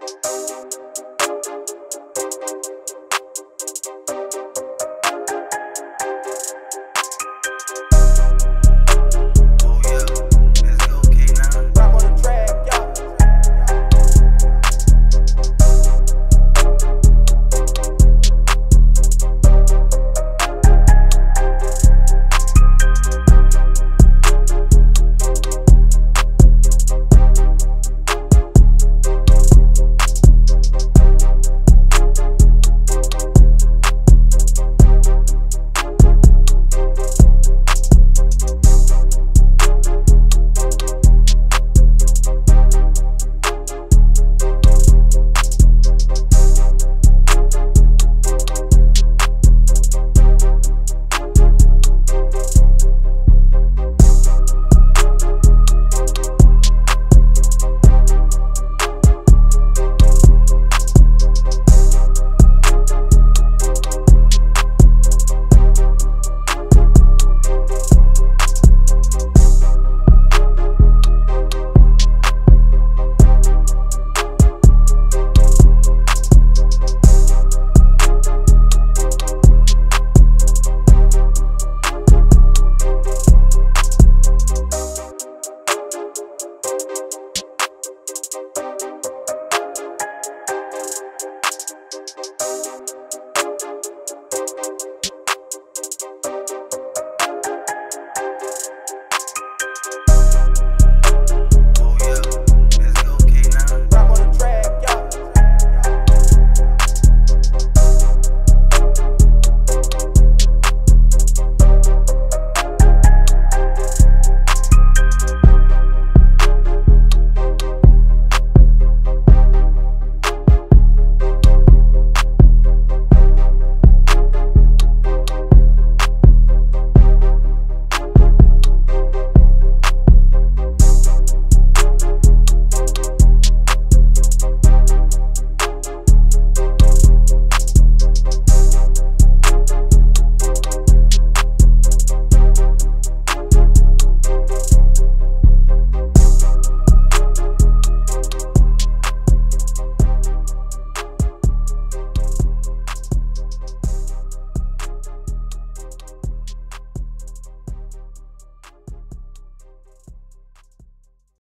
Música